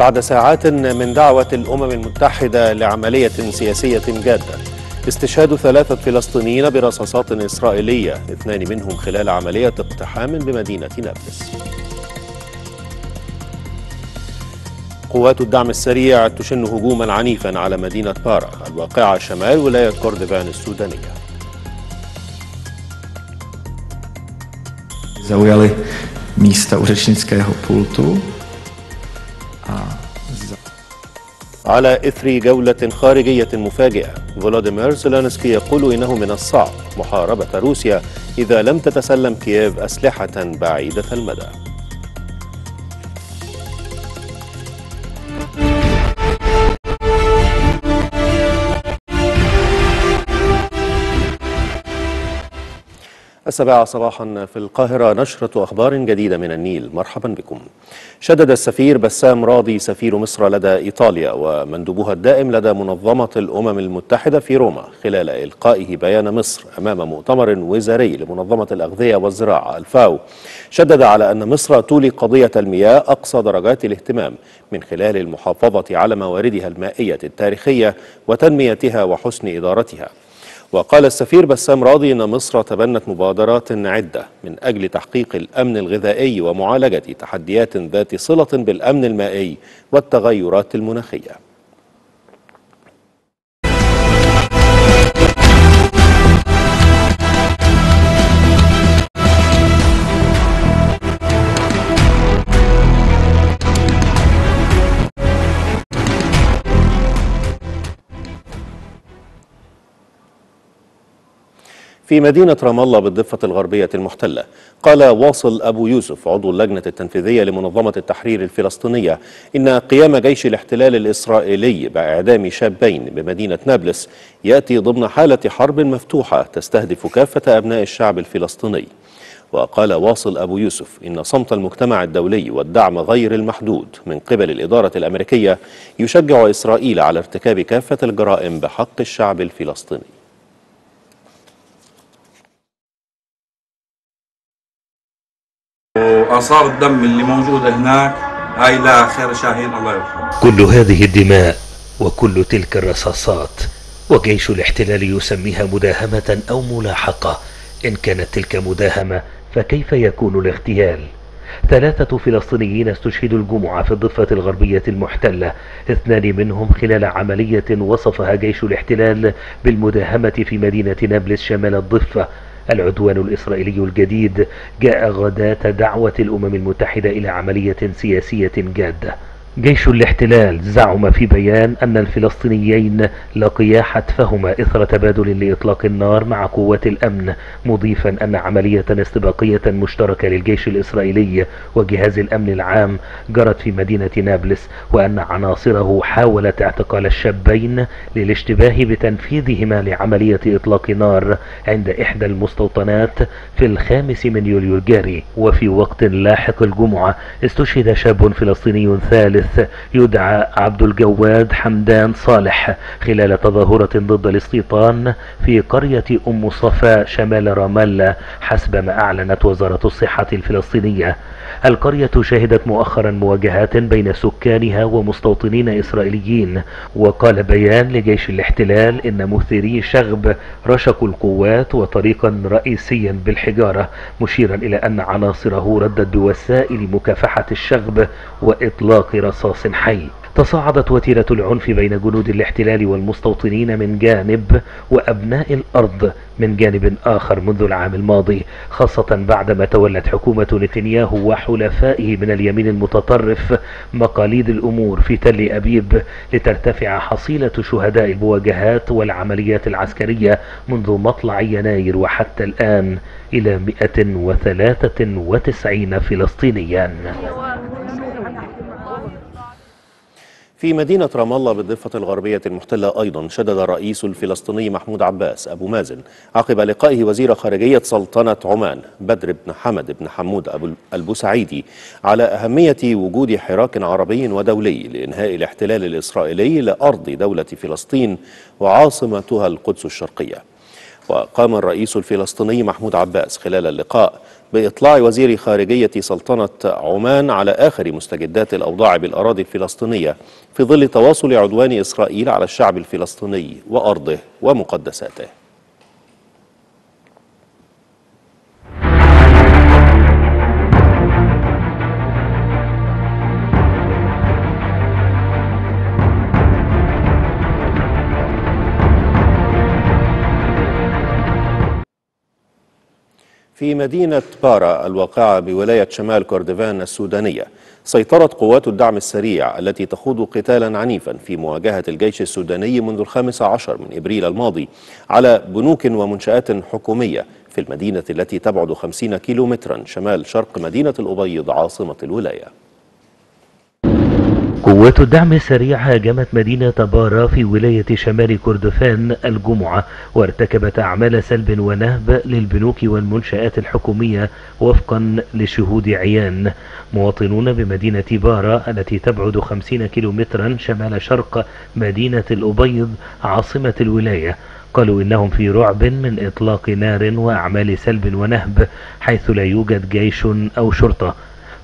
بعد ساعات من دعوة الأمم المتحدة لعملية سياسية جادة استشهاد ثلاثة فلسطينيين برصاصات إسرائيلية اثنان منهم خلال عملية اقتحام بمدينة نابلس. قوات الدعم السريع تشن هجوما عنيفا على مدينة بارا الواقعة شمال ولاية كوردفان السودانية. Zaujali místa u a على إثر جولة خارجية مفاجئة فولوديمير زيلينسكي يقول إنه من الصعب محاربة روسيا إذا لم تتسلم كييف أسلحة بعيدة المدى. السابعة صباحا في القاهرة نشرة أخبار جديدة من النيل. مرحبا بكم. شدد السفير بسام راضي سفير مصر لدى إيطاليا ومندوبها الدائم لدى منظمة الأمم المتحدة في روما خلال إلقائه بيان مصر أمام مؤتمر وزاري لمنظمة الأغذية والزراعة الفاو. شدد على أن مصر تولي قضية المياه أقصى درجات الاهتمام من خلال المحافظة على مواردها المائية التاريخية وتنميتها وحسن إدارتها. وقال السفير بسام راضي أن مصر تبنت مبادرات عدة من أجل تحقيق الأمن الغذائي ومعالجة تحديات ذات صلة بالأمن المائي والتغيرات المناخية. في مدينة رام الله بالضفة الغربية المحتلة. قال واصل أبو يوسف عضو اللجنة التنفيذية لمنظمة التحرير الفلسطينية إن قيام جيش الاحتلال الإسرائيلي بإعدام شابين بمدينة نابلس يأتي ضمن حالة حرب مفتوحة تستهدف كافة أبناء الشعب الفلسطيني. وقال واصل أبو يوسف إن صمت المجتمع الدولي والدعم غير المحدود من قبل الإدارة الأمريكية يشجع إسرائيل على ارتكاب كافة الجرائم بحق الشعب الفلسطيني. وآثار الدم اللي موجودة هناك هاي لا خير شاهين الله يرحمه. كل هذه الدماء وكل تلك الرصاصات وجيش الاحتلال يسميها مداهمة أو ملاحقة. إن كانت تلك مداهمة فكيف يكون الاغتيال؟ ثلاثة فلسطينيين استشهدوا الجمعة في الضفة الغربية المحتلة. اثنان منهم خلال عملية وصفها جيش الاحتلال بالمداهمة في مدينة نابلس شمال الضفة. العدوان الإسرائيلي الجديد جاء غداة دعوة الأمم المتحدة إلى عملية سياسية جادة. جيش الاحتلال زعم في بيان أن الفلسطينيين لقيا حتفهما إثر تبادل لإطلاق النار مع قوات الأمن مضيفا أن عملية استباقية مشتركة للجيش الإسرائيلي وجهاز الأمن العام جرت في مدينة نابلس وأن عناصره حاولت اعتقال الشابين للاشتباه بتنفيذهما لعملية إطلاق نار عند إحدى المستوطنات في الخامس من يوليو الجاري. وفي وقت لاحق الجمعة استشهد شاب فلسطيني ثالث الثالث يدعى عبد الجواد حمدان صالح خلال تظاهرة ضد الاستيطان في قرية أم صفا شمال رام الله حسب ما أعلنت وزارة الصحة الفلسطينية. القرية شهدت مؤخرا مواجهات بين سكانها ومستوطنين إسرائيليين وقال بيان لجيش الاحتلال إن مثيري شغب رشقوا القوات وطريقا رئيسيا بالحجارة مشيرا إلى أن عناصره ردت بوسائل مكافحة الشغب وإطلاق رصاص حي. تصاعدت وتيرة العنف بين جنود الاحتلال والمستوطنين من جانب وأبناء الأرض من جانب آخر منذ العام الماضي خاصة بعدما تولت حكومة نتنياهو وحلفائه من اليمين المتطرف مقاليد الأمور في تل أبيب لترتفع حصيلة شهداء المواجهات والعمليات العسكرية منذ مطلع يناير وحتى الآن إلى 193 فلسطينيا. في مدينة رام الله بالضفة الغربية المحتلة أيضا شدد الرئيس الفلسطيني محمود عباس أبو مازن عقب لقائه وزير خارجية سلطنة عمان بدر بن حمد بن حمود أبو البوسعيدي على أهمية وجود حراك عربي ودولي لإنهاء الاحتلال الإسرائيلي لأرض دولة فلسطين وعاصمتها القدس الشرقية. وقام الرئيس الفلسطيني محمود عباس خلال اللقاء بإطلاع وزير خارجية سلطنة عمان على آخر مستجدات الأوضاع بالأراضي الفلسطينية في ظل تواصل عدوان إسرائيل على الشعب الفلسطيني وأرضه ومقدساته. في مدينة بارا الواقعة بولاية شمال كردفان السودانية. سيطرت قوات الدعم السريع التي تخوض قتالا عنيفا في مواجهة الجيش السوداني منذ الخامس عشر من إبريل الماضي على بنوك ومنشآت حكومية في المدينة التي تبعد 50 كيلومترا شمال شرق مدينة الأبيض عاصمة الولاية. قوات الدعم السريع هاجمت مدينة بارا في ولاية شمال كردفان الجمعة وارتكبت أعمال سلب ونهب للبنوك والمنشآت الحكومية وفقا لشهود عيان. مواطنون بمدينة بارا التي تبعد 50 كيلومترا شمال شرق مدينة الأبيض عاصمة الولاية قالوا إنهم في رعب من إطلاق نار وأعمال سلب ونهب حيث لا يوجد جيش أو شرطة.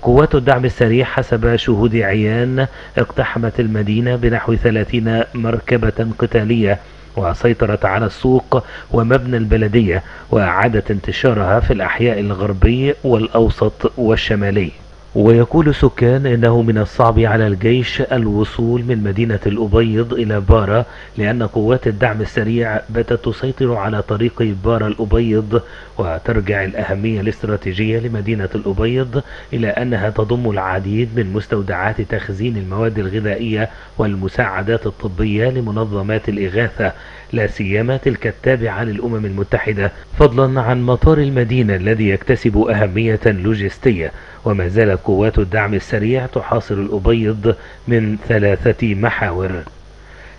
قوات الدعم السريع حسب شهود عيان اقتحمت المدينة بنحو 30 مركبة قتالية وسيطرت على السوق ومبنى البلدية وأعادت انتشارها في الأحياء الغربي والأوسط والشمالي. ويقول سكان إنه من الصعب على الجيش الوصول من مدينة الأبيض إلى بارا لأن قوات الدعم السريع باتت تسيطر على طريق بارا الأبيض وترجع الأهمية الاستراتيجية لمدينة الأبيض إلى أنها تضم العديد من مستودعات تخزين المواد الغذائية والمساعدات الطبية لمنظمات الإغاثة. لا سيما تلك التابعة للأمم المتحدة فضلا عن مطار المدينة الذي يكتسب أهمية لوجستية. وما زالت قوات الدعم السريع تحاصر الأبيض من ثلاثة محاور.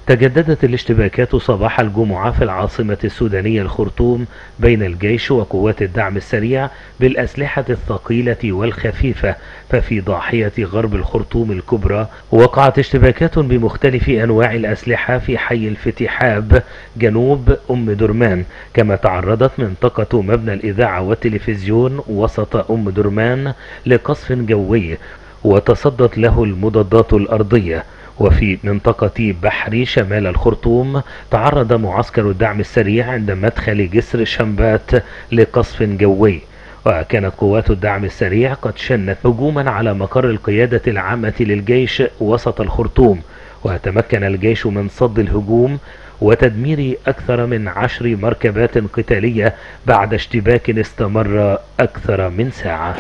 تجددت الاشتباكات صباح الجمعة في العاصمة السودانية الخرطوم بين الجيش وقوات الدعم السريع بالأسلحة الثقيلة والخفيفة ففي ضاحية غرب الخرطوم الكبرى وقعت اشتباكات بمختلف أنواع الأسلحة في حي الفتحاب جنوب أم درمان. كما تعرضت منطقة مبنى الإذاعة والتلفزيون وسط أم درمان لقصف جوي وتصدت له المضادات الأرضية. وفي منطقة بحري شمال الخرطوم تعرض معسكر الدعم السريع عند مدخل جسر شمبات لقصف جوي. وكانت قوات الدعم السريع قد شنت هجوما على مقر القيادة العامة للجيش وسط الخرطوم. وتمكن الجيش من صد الهجوم وتدمير أكثر من عشر مركبات قتالية بعد اشتباك استمر أكثر من ساعة.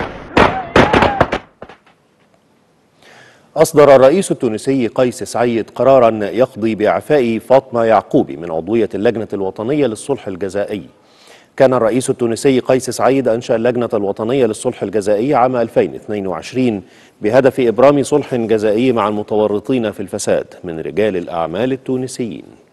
أصدر الرئيس التونسي قيس سعيد قرارا يقضي بإعفاء فاطمة يعقوبي من عضوية اللجنة الوطنية للصلح الجزائي. كان الرئيس التونسي قيس سعيد أنشأ اللجنة الوطنية للصلح الجزائي عام 2022 بهدف إبرام صلح جزائي مع المتورطين في الفساد من رجال الأعمال التونسيين.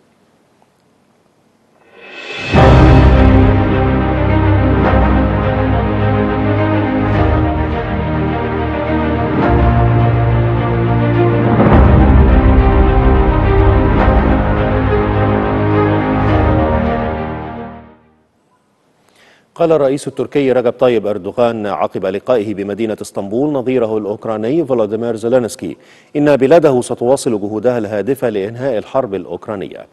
قال الرئيس التركي رجب طيب أردوغان عقب لقائه بمدينة اسطنبول نظيره الأوكراني فلاديمير زيلينسكي. إن بلاده ستواصل جهودها الهادفة لإنهاء الحرب الأوكرانية.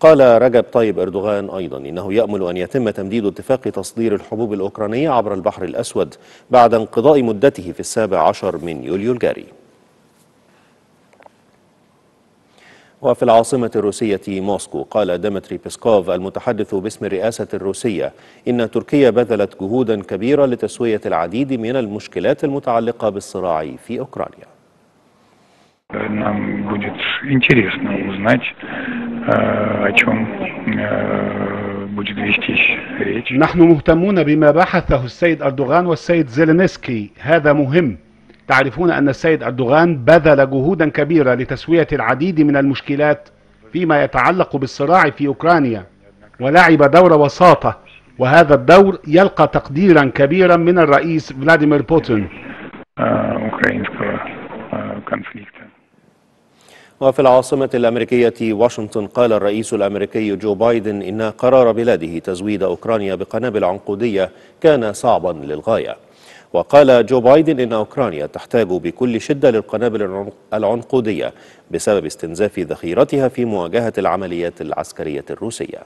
قال رجب طيب أردوغان أيضا إنه يأمل أن يتم تمديد اتفاق تصدير الحبوب الأوكرانية عبر البحر الأسود بعد انقضاء مدته في السابع عشر من يوليو الجاري. وفي العاصمة الروسية موسكو قال ديمتري بيسكوف المتحدث باسم الرئاسة الروسية إن تركيا بذلت جهودا كبيرة لتسوية العديد من المشكلات المتعلقة بالصراع في أوكرانيا Нам будет интересно узнать, э, о чем э, будет вестись речь. نحن مهتمون بما بحثه السيد أردوغان والسيد زيلينسكي هذا مهم تعرفون أن السيد أردوغان بذل جهودا كبيرة لتسوية العديد من المشكلات فيما يتعلق بالصراع في أوكرانيا ولعب دور وساطة وهذا الدور يلقى تقديرا كبيرا من الرئيس فلاديمير بوتين. وفي العاصمة الأمريكية واشنطن قال الرئيس الأمريكي جو بايدن إن قرار بلاده تزويد أوكرانيا بقنابل عنقودية كان صعبا للغاية. وقال جو بايدن إن أوكرانيا تحتاج بكل شدة للقنابل العنق- العنقودية بسبب استنزاف ذخيرتها في مواجهة العمليات العسكرية الروسية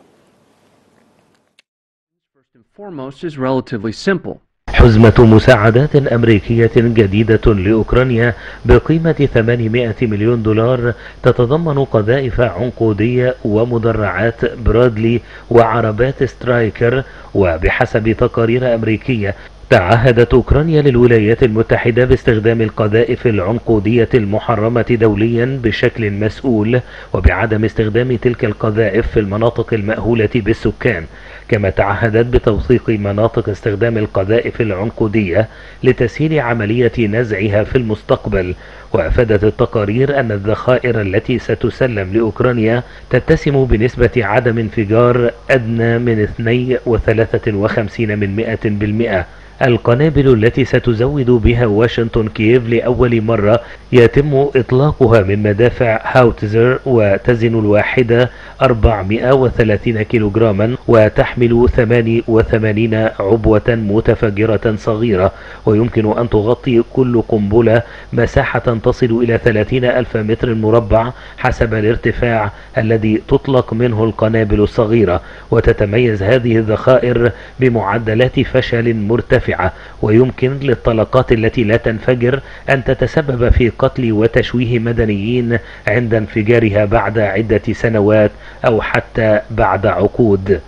foremost is relatively simple. حزمة مساعدات أمريكية جديدة لأوكرانيا بقيمة 800 مليون دولار تتضمن قذائف عنقودية ومدرعات برادلي وعربات سترايكر وبحسب تقارير أمريكية تعهدت أوكرانيا للولايات المتحدة باستخدام القذائف العنقودية المحرمة دوليا بشكل مسؤول وبعدم استخدام تلك القذائف في المناطق المأهولة بالسكان كما تعهدت بتوثيق مناطق استخدام القذائف العنقودية لتسهيل عملية نزعها في المستقبل. وأفادت التقارير أن الذخائر التي ستسلم لأوكرانيا تتسم بنسبة عدم انفجار أدنى من 52 من 100 بالمئة. القنابل التي ستزود بها واشنطن كييف لأول مرة يتم إطلاقها من مدافع هاوتزر وتزن الواحدة 430 كيلوغراما وتحمل 88 عبوة متفجرة صغيرة ويمكن أن تغطي كل قنبلة مساحة تصل إلى 30 ألف متر مربع حسب الارتفاع الذي تطلق منه القنابل الصغيرة وتتميز هذه الذخائر بمعدلات فشل مرتفعة ويمكن للطلقات التي لا تنفجر أن تتسبب في قتل وتشويه مدنيين عند انفجارها بعد عدة سنوات أو حتى بعد عقود.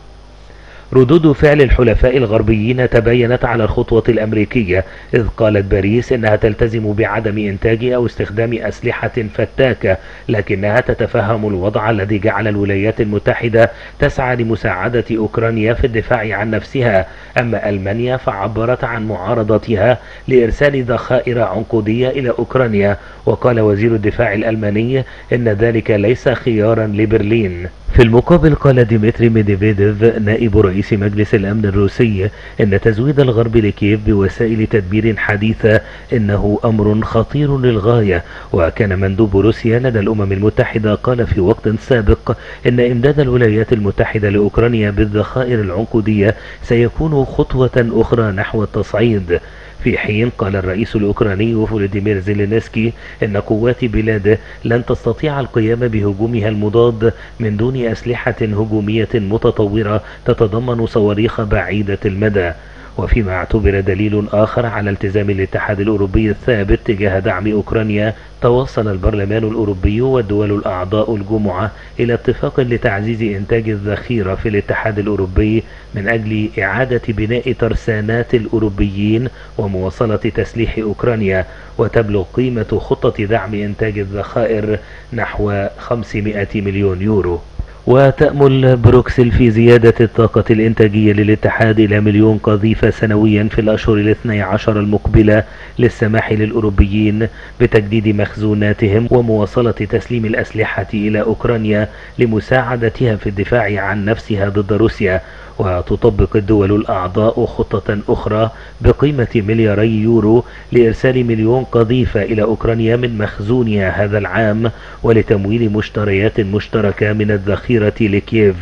ردود فعل الحلفاء الغربيين تباينت على الخطوة الأمريكية إذ قالت باريس إنها تلتزم بعدم إنتاج أو استخدام أسلحة فتاكة لكنها تتفهم الوضع الذي جعل الولايات المتحدة تسعى لمساعدة أوكرانيا في الدفاع عن نفسها. أما ألمانيا فعبرت عن معارضتها لإرسال ذخائر عنقودية إلى أوكرانيا وقال وزير الدفاع الألماني إن ذلك ليس خيارا لبرلين. في المقابل قال ديمتري ميدفيديف نائب رئيس مجلس الأمن الروسي إن تزويد الغرب لكييف بوسائل تدمير حديثة إنه أمر خطير للغاية. وكان مندوب روسيا لدى الأمم المتحدة قال في وقت سابق إن إمداد الولايات المتحدة لأوكرانيا بالذخائر العنقودية سيكون خطوة أخرى نحو التصعيد. في حين قال الرئيس الأوكراني فولوديمير زيلينسكي إن قوات بلاده لن تستطيع القيام بهجومها المضاد من دون أسلحة هجومية متطورة تتضمن صواريخ بعيدة المدى. وفيما اعتبر دليل آخر على التزام الاتحاد الأوروبي الثابت تجاه دعم أوكرانيا توصل البرلمان الأوروبي والدول الأعضاء الجمعة إلى اتفاق لتعزيز إنتاج الذخيرة في الاتحاد الأوروبي من أجل إعادة بناء ترسانات الأوروبيين ومواصلة تسليح أوكرانيا وتبلغ قيمة خطة دعم إنتاج الذخائر نحو 500 مليون يورو. وتأمل بروكسل في زيادة الطاقة الإنتاجية للاتحاد إلى مليون قذيفة سنويا في الأشهر الاثني عشر المقبلة للسماح للأوروبيين بتجديد مخزوناتهم ومواصلة تسليم الأسلحة إلى أوكرانيا لمساعدتها في الدفاع عن نفسها ضد روسيا. وتطبق الدول الأعضاء خطة أخرى بقيمة ملياري يورو لإرسال مليون قذيفة إلى أوكرانيا من مخزونها هذا العام ولتمويل مشتريات مشتركة من الذخيرة لكييف.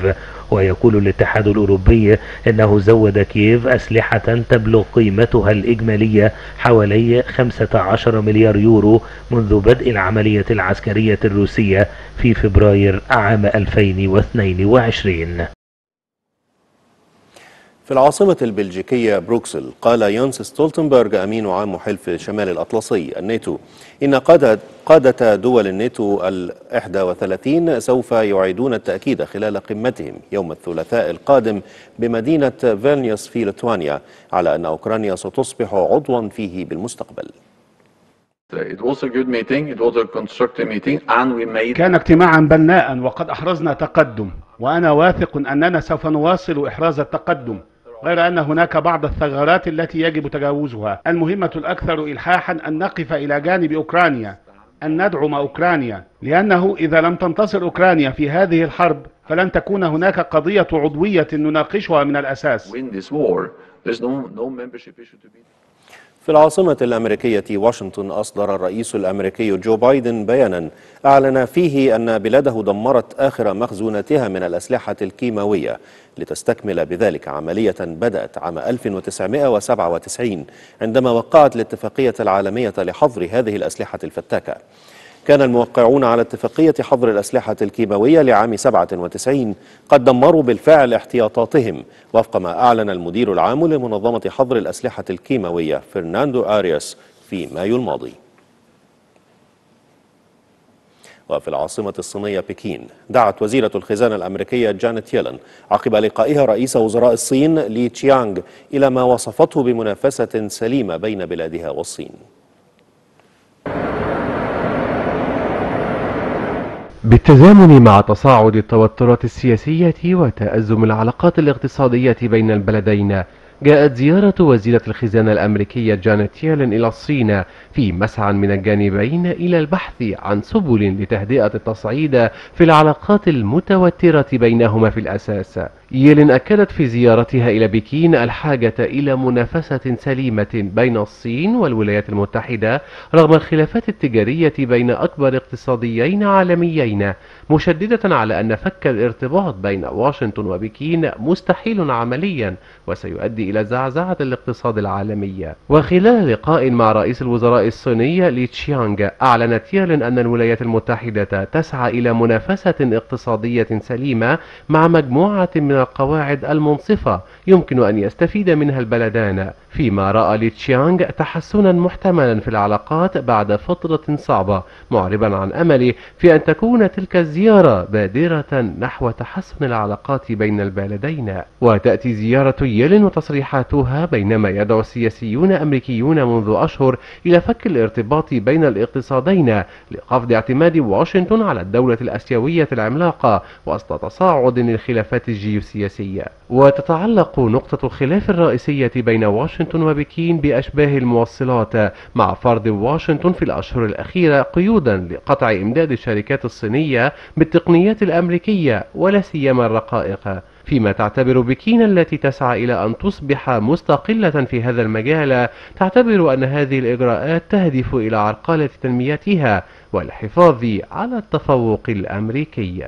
ويقول الاتحاد الأوروبي أنه زود كييف أسلحة تبلغ قيمتها الإجمالية حوالي 15 مليار يورو منذ بدء العملية العسكرية الروسية في فبراير عام 2022 في العاصمة البلجيكية بروكسل قال يانس ستولتنبرغ أمين عام حلف شمال الأطلسي الناتو إن قادة, قادة دول الناتو الإحدى وثلاثين سوف يعيدون التأكيد خلال قمتهم يوم الثلاثاء القادم بمدينة فيلنيوس في ليتوانيا على أن أوكرانيا ستصبح عضوا فيه بالمستقبل It was a good meeting. It was a constructive meeting, and we made. كان اجتماعا بناء وقد أحرزنا تقدم وأنا واثق أننا سوف نواصل إحراز التقدم غير أن هناك بعض الثغرات التي يجب تجاوزها. المهمة الأكثر إلحاحا أن نقف إلى جانب أوكرانيا أن ندعم أوكرانيا لأنه إذا لم تنتصر أوكرانيا في هذه الحرب فلن تكون هناك قضية عضوية نناقشها من الأساس. في العاصمة الأمريكية واشنطن أصدر الرئيس الأمريكي جو بايدن بيانا أعلن فيه أن بلاده دمرت آخر مخزوناتها من الأسلحة الكيماوية لتستكمل بذلك عملية بدأت عام 1997 عندما وقعت الاتفاقية العالمية لحظر هذه الأسلحة الفتاكة. كان الموقعون على اتفاقية حظر الأسلحة الكيماوية لعام 97 قد دمروا بالفعل احتياطاتهم وفق ما أعلن المدير العام لمنظمة حظر الأسلحة الكيماوية فرناندو آرياس في مايو الماضي. وفي العاصمة الصينية بكين دعت وزيرة الخزانة الأمريكية جانيت يلن عقب لقائها رئيس وزراء الصين لي تشيانغ إلى ما وصفته بمنافسة سليمة بين بلادها والصين. بالتزامن مع تصاعد التوترات السياسية وتأزم العلاقات الاقتصادية بين البلدين جاءت زيارة وزيرة الخزانة الأمريكية جانيت يالن إلى الصين في مسعى من الجانبين إلى البحث عن سبل لتهدئة التصعيد في العلاقات المتوترة بينهما في الأساس. يلين أكدت في زيارتها إلى بكين الحاجة إلى منافسة سليمة بين الصين والولايات المتحدة رغم الخلافات التجارية بين أكبر اقتصاديين عالميين مشددة على أن فك الارتباط بين واشنطن وبكين مستحيل عمليا وسيؤدي إلى زعزعة الاقتصاد العالمي. وخلال لقاء مع رئيس الوزراء الصيني لي تشيانغ أعلنت يلين أن الولايات المتحدة تسعى إلى منافسة اقتصادية سليمة مع مجموعة من القواعد المنصفة. يمكن أن يستفيد منها البلدان. فيما رأى لي تشيانغ تحسنا محتملا في العلاقات بعد فترة صعبة معربا عن أمله في أن تكون تلك الزيارة بادرة نحو تحسن العلاقات بين البلدين. وتأتي زيارة يلين وتصريحاتها بينما يدعو السياسيون أمريكيون منذ أشهر إلى فك الارتباط بين الاقتصادين لخفض اعتماد واشنطن على الدولة الأسيوية العملاقة وسط تصاعد الخلافات الجيوسياسية. وتتعلق نقطة الخلاف الرئيسية بين واشنطن وبكين بأشباه الموصلات مع فرض واشنطن في الأشهر الأخيرة قيودا لقطع إمداد الشركات الصينية بالتقنيات الأمريكية ولا سيما الرقائق. فيما تعتبر بكين التي تسعى إلى أن تصبح مستقلة في هذا المجال تعتبر أن هذه الإجراءات تهدف إلى عرقلة تنميتها والحفاظ على التفوق الأمريكي.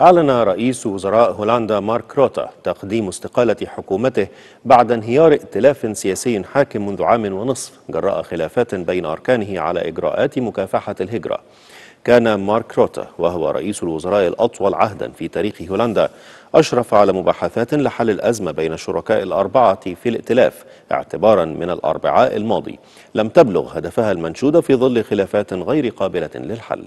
أعلن رئيس وزراء هولندا مارك روتا تقديم استقالة حكومته بعد انهيار ائتلاف سياسي حاكم منذ عام ونصف جراء خلافات بين أركانه على إجراءات مكافحة الهجرة. كان مارك روتا وهو رئيس الوزراء الأطول عهدا في تاريخ هولندا أشرف على مباحثات لحل الأزمة بين الشركاء الأربعة في الائتلاف اعتبارا من الأربعاء الماضي. لم تبلغ هدفها المنشود في ظل خلافات غير قابلة للحل.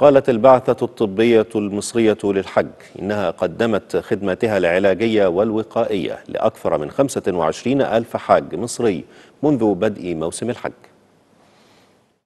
قالت البعثة الطبية المصرية للحج إنها قدمت خدماتها العلاجية والوقائية لأكثر من 25 ألف حاج مصري منذ بدء موسم الحج.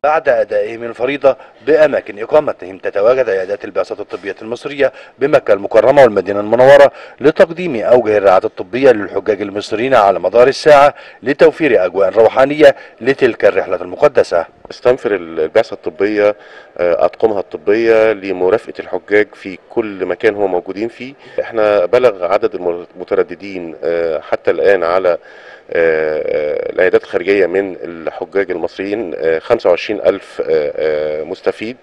بعد أدائهم الفريضة بأماكن إقامتهم تتواجد عيادات البعثة الطبية المصرية بمكة المكرمة والمدينة المنورة لتقديم أوجه الرعاية الطبية للحجاج المصريين على مدار الساعة لتوفير أجواء روحانية لتلك الرحلة المقدسة. استنفر البعثة الطبية أطقمها الطبية لمرافقة الحجاج في كل مكان هم موجودين فيه. إحنا بلغ عدد المترددين حتى الآن على العيادات الخارجية من الحجاج المصريين 25 ألف مستفيد.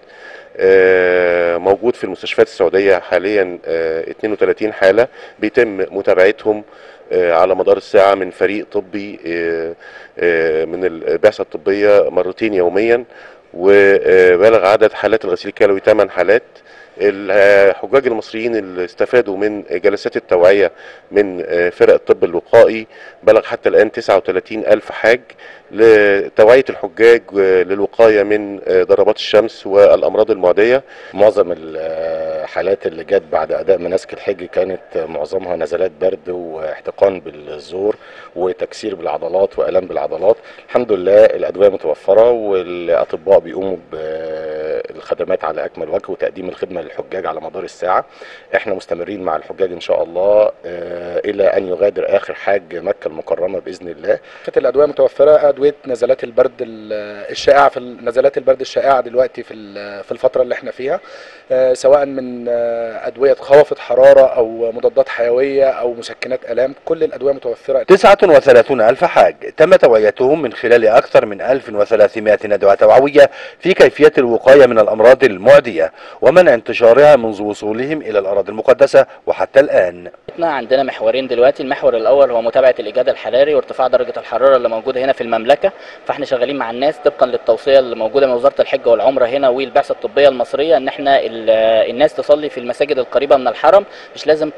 موجود في المستشفيات السعودية حاليا 32 حالة. بيتم متابعتهم على مدار الساعة من فريق طبي من البعثة الطبية مرتين يوميا وبلغ عدد حالات الغسيل الكلوي 8 حالات. الحجاج المصريين اللي استفادوا من جلسات التوعية من فرق الطب الوقائي بلغ حتى الآن 39 ألف حاج. لتوعية الحجاج للوقاية من ضربات الشمس والأمراض المعدية. معظم الحالات اللي جت بعد أداء مناسك الحج كانت معظمها نزلات برد واحتقان بالزور وتكسير بالعضلات وألم بالعضلات. الحمد لله الأدوية متوفرة والأطباء بيقوموا الخدمات على أكمل وجه وتقديم الخدمة للحجاج على مدار الساعة. إحنا مستمرين مع الحجاج إن شاء الله آه، إلى أن يغادر آخر حاج مكة المكرمة بإذن الله. كانت الأدوية متوفرة أدوية نزلات البرد ال- الشائعة في نزلات البرد الشائعة دلوقتي في في الفترة اللي إحنا فيها آه، سواء من أدوية خوافض حرارة أو مضادات حيوية أو مسكنات آلام كل الأدوية متوفرة. 39 ألف حاج. تم توعيتهم من خلال أكثر من 1300 ندوة توعوية في كيفية الوقاية من الأمراض المعدية ومنع انتشارها منذ وصولهم إلى الأراضي المقدسة وحتى الآن. إحنا عندنا محورين دلوقتي. المحور الأول هو متابعة الإيجاد الحراري وارتفاع درجة الحرارة اللي موجودة هنا في المملكة فاحنا شغالين مع الناس طبقا للتوصية اللي موجودة من وزارة الحج والعمرة هنا والبعثة الطبية المصرية إن إحنا ال- الناس تصلي في المساجد القريبة من الحرم مش لازم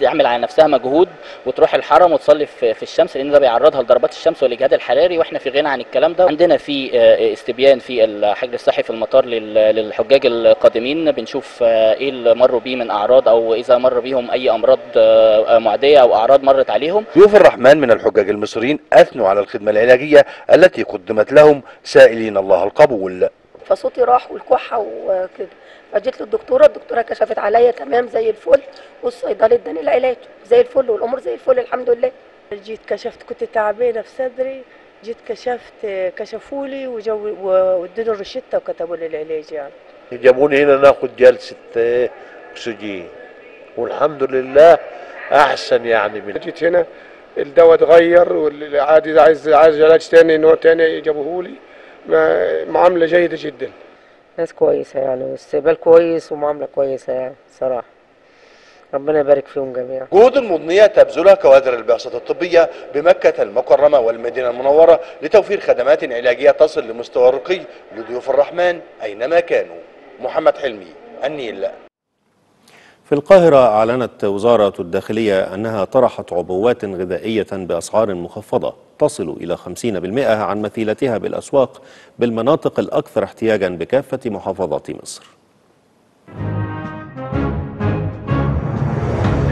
تعمل على نفسها مجهود وتروح الحرم وتصلي في الشمس لأن ده بيعرضها لضربات الشمس والإجهاد الحراري وإحنا في غنى عن الكلام ده. عندنا في آه، استبيان في الحجر الصحي في المطار لل- للحجاج القادمين. بنشوف آه، إيه اللي مروا بيه من أعراض أو إذا مر بيهم أي أمراض آه، معدية أو أعراض مرت عليهم. ضيوف الرحمن من الحجاج المصريين أثنوا على الخدمة العلاجية التي قدمت لهم سائلين الله القبول. فصوتي راح والكحة وكده. فجيت للدكتورة الدكتورة كشفت عليا تمام زي الفل والصيدلي اداني العلاج زي الفل والأمور زي الفل الحمد لله. جيت كشفت كنت تعبانة في صدري جيت كشفت كشفوا لي وجو وادوني الروشتة وكتبوا لي العلاج يعني. جابوني هنا ناخد جلسة آه، أكسجين. والحمد لله أحسن يعني من جيت هنا الدواء اتغير والعادي عايز عايز علاج تاني نوع تاني جابوه لي. معاملة جيدة جدا. ناس كويسة يعني واستقبال كويس ومعاملة كويسة يعني صراحة. ربنا يبارك فيهم جميعا. جهود مضنية تبذلها كوادر البعثة الطبية بمكة المكرمة والمدينة المنورة لتوفير خدمات علاجية تصل لمستوى رقي لضيوف الرحمن أينما كانوا. محمد حلمي النيل. في القاهرة أعلنت وزارة الداخلية أنها طرحت عبوات غذائية بأسعار مخفضة تصل إلى 50% عن مثيلتها بالأسواق بالمناطق الأكثر احتياجا بكافة محافظات مصر.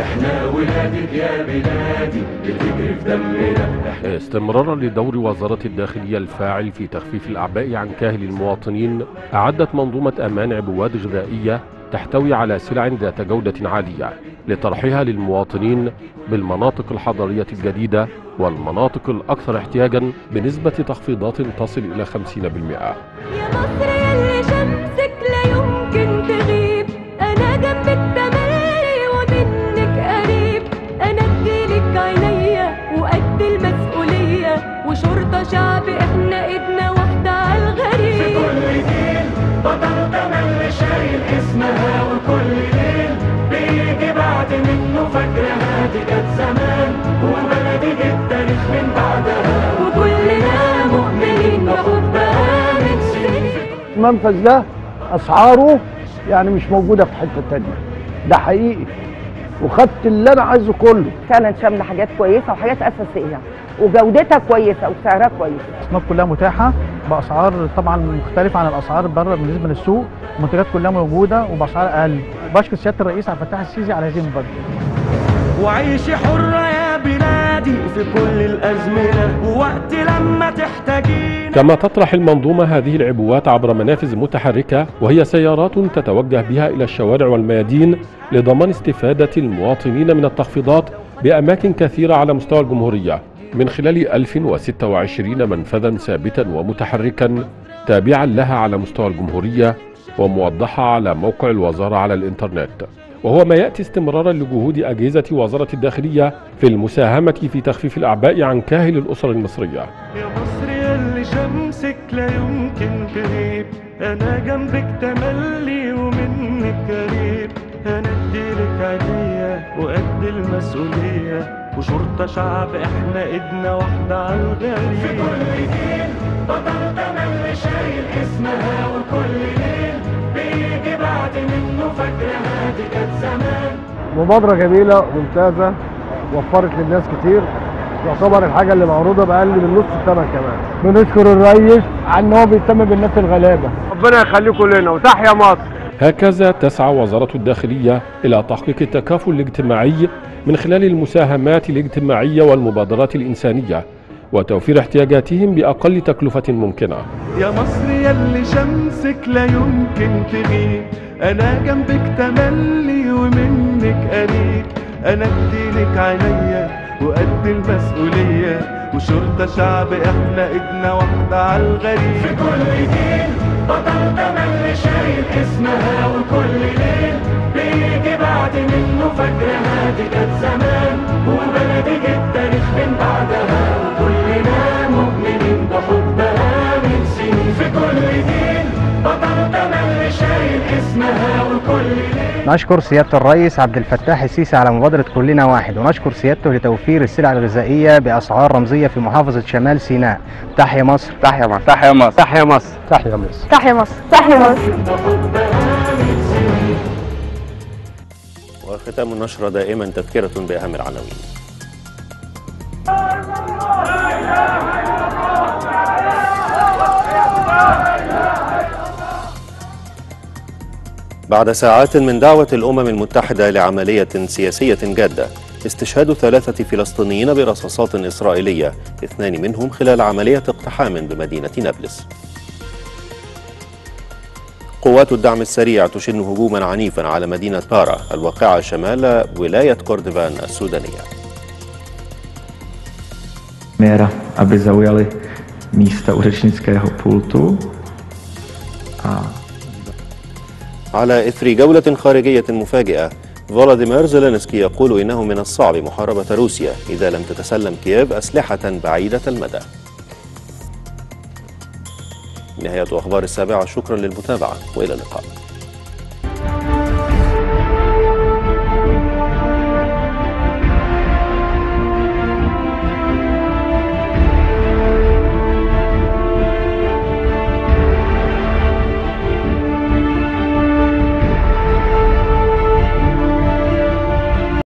إحنا ولادك يا بلادي بتجري في دمنا. استمرارا لدور وزارة الداخلية الفاعل في تخفيف الأعباء عن كاهل المواطنين أعدت منظومة أمان عبوات غذائية تحتوي على سلع ذات جودة عالية لطرحها للمواطنين بالمناطق الحضرية الجديدة والمناطق الأكثر احتياجا بنسبة تخفيضات تصل إلى 50% اللي شمسك لا يمكن تغيب. تملي ومنك قريب أنا اديلك عينيا وقد المسؤولية. وشرطة شعب إحنا ايدنا المنفذ ده أسعاره يعني مش موجودة في حتة تانية. ده حقيقي. وخدت اللي أنا عايزه كله. فعلا شاملة حاجات كويسة وحاجات أساسية. وجودتها كويسة وسعرها كويس. الأصناف كلها متاحة. بأسعار طبعا مختلفة عن الأسعار بره بالنسبة للسوق. المنتجات كلها موجودة وبأسعار أقل. بشكر سيادة الرئيس عبد الفتاح السيسي على هذه المبادرة. وعيشي حرة يا بلادي في كل الأزمنة ووقت لما تحتاجين كما تطرح المنظومة هذه العبوات عبر منافذ متحركة وهي سيارات تتوجه بها إلى الشوارع والميادين لضمان استفادة المواطنين من التخفيضات بأماكن كثيرة على مستوى الجمهورية. من خلال 1026 منفذا ثابتا ومتحركا تابعا لها على مستوى الجمهورية وموضحة على موقع الوزارة على الإنترنت. وهو ما يأتي استمرارا لجهود أجهزة وزارة الداخلية في المساهمة في تخفيف الأعباء عن كاهل الأسر المصرية. يا مصر يلي شمسك لا يمكن تغيب. أنا جنبك تملي ومنك قريب. هنديلك عينيا وقد المسؤولية. وشرطة شعب إحنا إيدنا واحدة على الغريب في كل جيل بطل تملي شايل اسمها وكل بيجي بعد منه كانت زمان مبادرة جميلة ممتازه وفرت للناس كتير. يعتبر الحاجة اللي معروضة بأقل من نص الثمن كمان. بنشكر الريس على إن هو بيهتم بالناس الغلابة. ربنا يخليكم لنا. وتحيا مصر. هكذا تسعى وزارة الداخلية إلى تحقيق التكافل الاجتماعي من خلال المساهمات الاجتماعية والمبادرات الإنسانية وتوفير احتياجاتهم بأقل تكلفة ممكنة. يا مصر يلي شمسك لا يمكن تغيب. أنا جنبك تملي ومنك قريب أنا أديلك عينيا وقد المسؤولية. وشرطة شعب إحنا ايدنا واحدة على الغريب. في كل جيل بطل تملي شايل اسمها. وكل ليل بيجي بعد منه فاكرها دي كانت زمان وبلدي التاريخ من بعدها. نشكر سيادة الرئيس عبد الفتاح السيسي على مبادرة كلنا واحد ونشكر سيادته لتوفير السلع الغذائية بأسعار رمزية في محافظة شمال سيناء. تحيا مصر. تحيا مصر. تحيا مصر. تحيا مصر. تحيا مصر. تحيا مصر. تحيا مصر. وختام النشرة دائما تذكرة بأهم العناوين بعد ساعات من دعوة الأمم المتحدة لعملية سياسية جادة استشهاد ثلاثة فلسطينيين برصاصات إسرائيلية اثنان منهم خلال عملية اقتحام بمدينة نابلس قوات الدعم السريع تشن هجوما عنيفا على مدينة بارا الواقعة شمال ولاية كوردفان السودانية. A على إثر جولة خارجية مفاجئة. فولاديمير زيلينسكي يقول إنه من الصعب محاربة روسيا إذا لم تتسلم كييف أسلحة بعيدة المدى. نهاية أخبار السابعة شكرا للمتابعة وإلى اللقاء.